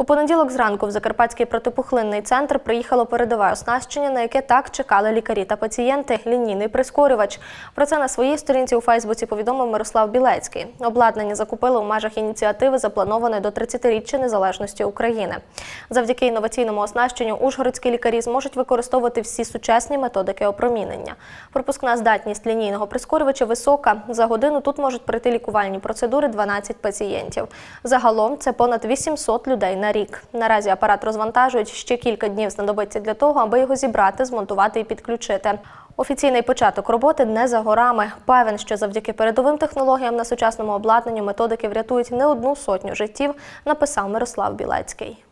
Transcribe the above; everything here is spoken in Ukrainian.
У понеділок зранку в Закарпатський протипухлинний центр приїхало передове оснащення, на яке так чекали лікарі та пацієнти. Лінійний прискорювач. Про це на своїй сторінці у Фейсбуці повідомив Мирослав Білецький. Обладнання закупили у межах ініціативи, запланованої до 30-річчя незалежності України. Завдяки інноваційному оснащенню ужгородські лікарі зможуть використовувати всі сучасні методики опромінення. Пропускна здатність лінійного прискорювача висока. За годину тут можуть пройти лікувальні процедури 12 пацієнтів. Загалом це понад 800 людей на рік. Наразі апарат розвантажують ще кілька днів знадобиться для того, аби його зібрати, змонтувати і підключити. Офіційний початок роботи не за горами. Певен, що завдяки передовим технологіям на сучасному обладнанню методики врятують не одну сотню життів, написав Мирослав Білецький.